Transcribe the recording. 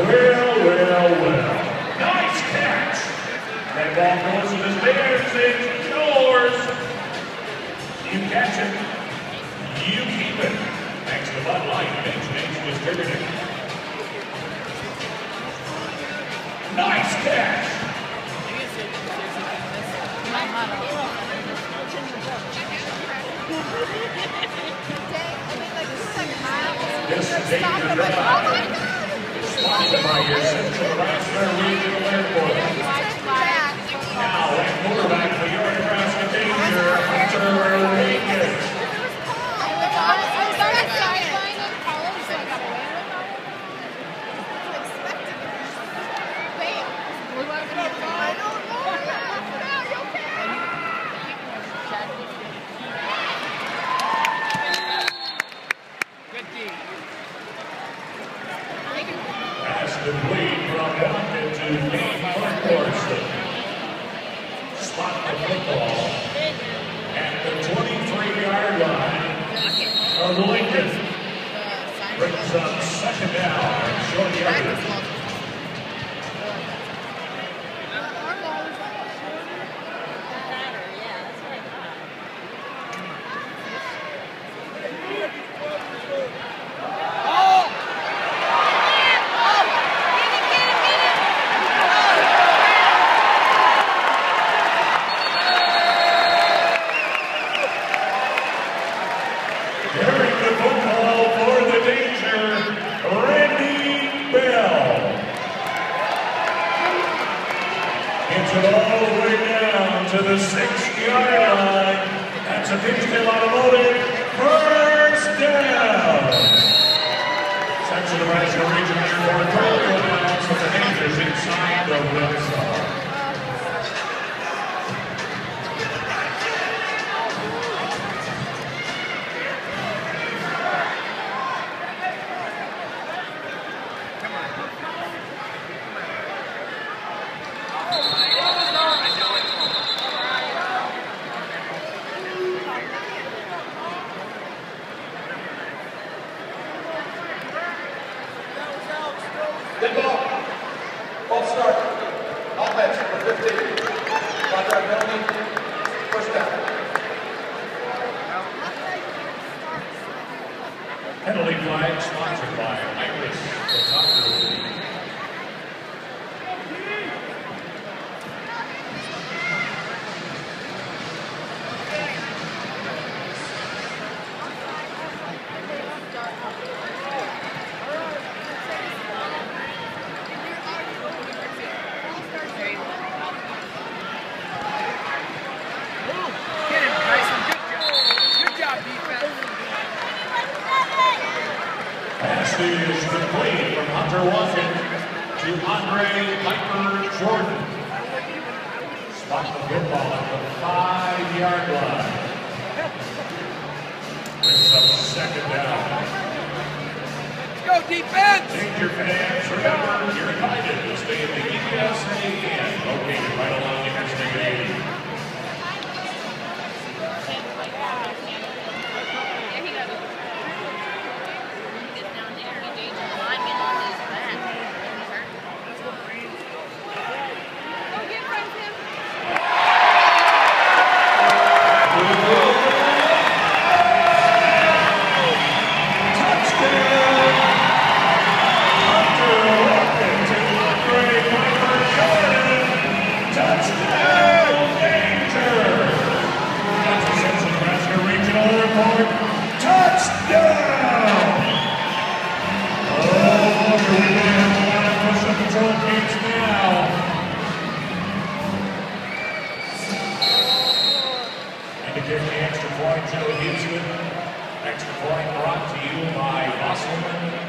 Well, well, well. Nice catch. That ball goes to the Bears. It's yours. You catch it. You keep it. Thanks to Bud Light, H H Distributing. Nice catch. My motto. This danger drive is sponsored Central Nebraska Regional Airport. Pass complete from Washington to Parkhorst. Spot the football at the 23-yard line of Lincoln. It all the way down to the six-yard line. That's a Kingston Automotive first down. Central Nebraska Regional Airport Cargo Labs with the Rangers inside the zone. Good ball. Ball start. Offense, number 15. Contract penalty. First down. Penalty flag sponsored by Iris is complete from Hunter Washington to Andre Piper Jordan. Spot the football at the five-yard line. Brings up second down. Let's go, defense. Danger fans, remember, you're invited to stay at the EPSA extra point, Joe Houston. Extra point brought to you by Musselman.